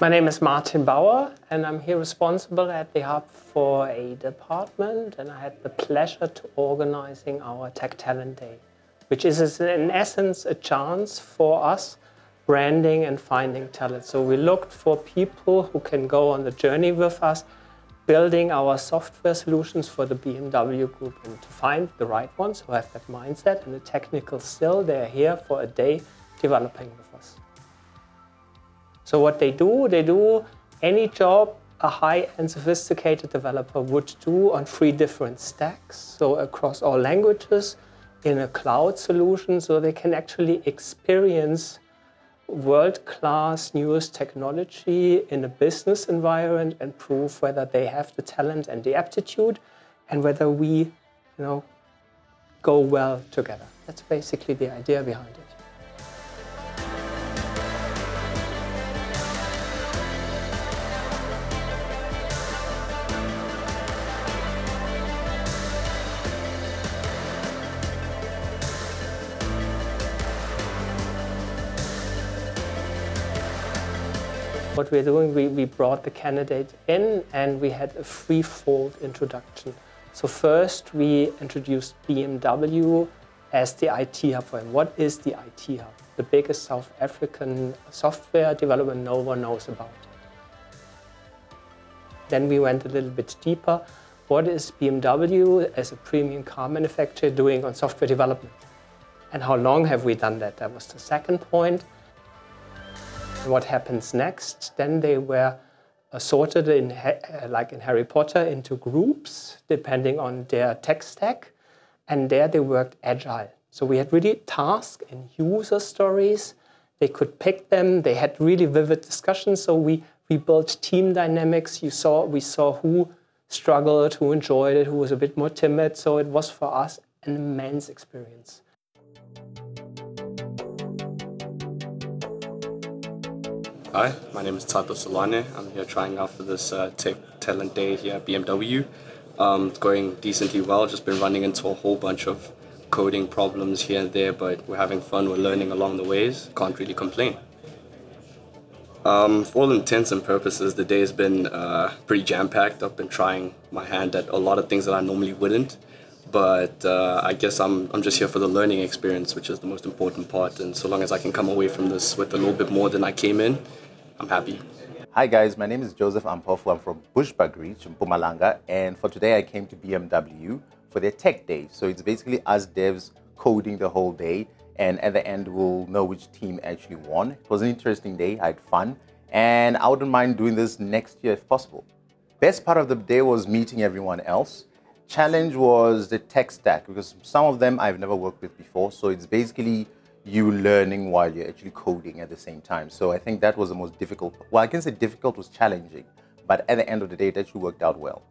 My name is Martin Bauer, and I'm here responsible at the Hub for a department, and I had the pleasure to organizing our Tech Talent Day, which is in essence a chance for us branding and finding talent. So we looked for people who can go on the journey with us, building our software solutions for the BMW Group, and to find the right ones who have that mindset and the technical skill, they're here for a day developing with us. So what they do, they do any job a high and sophisticated developer would do on three different stacks. So across all languages in a cloud solution, so they can actually experience world-class newest technology in a business environment and prove whether they have the talent and the aptitude and whether we you know, go well together. That's basically the idea behind it. What we're doing, we, we brought the candidate in and we had a threefold introduction. So first we introduced BMW as the IT hub for him. What is the IT hub? The biggest South African software development no one knows about. Then we went a little bit deeper. What is BMW as a premium car manufacturer doing on software development? And how long have we done that? That was the second point. What happens next? Then they were sorted in, uh, like in Harry Potter into groups, depending on their tech stack. And there they worked agile. So we had really tasks and user stories. They could pick them. They had really vivid discussions. So we, we built team dynamics. You saw, we saw who struggled, who enjoyed it, who was a bit more timid. So it was for us an immense experience. Hi, my name is Tato Solane. I'm here trying out for this uh, Tech Talent Day here at BMW. Um, it's going decently well, just been running into a whole bunch of coding problems here and there, but we're having fun, we're learning along the ways, can't really complain. Um, for all intents and purposes, the day has been uh, pretty jam-packed. I've been trying my hand at a lot of things that I normally wouldn't, but uh, I guess I'm, I'm just here for the learning experience, which is the most important part, and so long as I can come away from this with a little bit more than I came in, I'm happy. Hi guys, my name is Joseph Ampofu. I'm from Bushbuckridge in Mpumalanga, and for today I came to BMW for their tech day. So it's basically us devs coding the whole day, and at the end we'll know which team actually won. It was an interesting day, I had fun, and I wouldn't mind doing this next year if possible. Best part of the day was meeting everyone else. Challenge was the tech stack because some of them I've never worked with before, so it's basically you learning while you're actually coding at the same time. So I think that was the most difficult. Well, I can say difficult was challenging, but at the end of the day, it actually worked out well.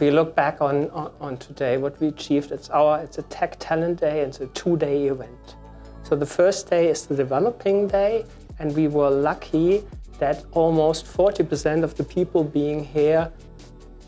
If we look back on, on, on, today, what we achieved, it's our it's a tech talent day. It's a two-day event. So the first day is the developing day, and we were lucky that almost 40% of the people being here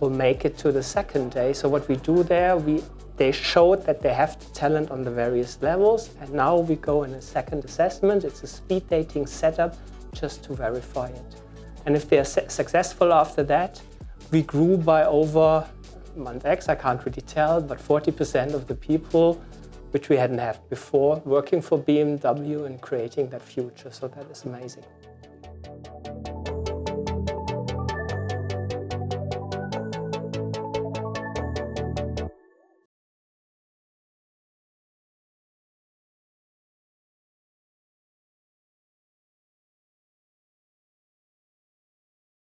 will make it to the second day. So what we do there, we they showed that they have the talent on the various levels, and now we go in a second assessment. It's a speed dating setup just to verify it. And if they are successful after that, we grew by over month X, I can't really tell, but 40% of the people, which we hadn't had before, working for BMW and creating that future. So that is amazing.